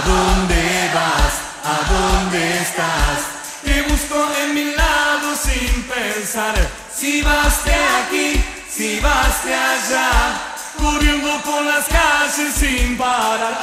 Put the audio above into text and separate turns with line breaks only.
¿A dónde vas? ¿A dónde estás? Te busco en mi lado sin pensar. Si vas de aquí, si vas de allá, corriendo por las calles sin parar.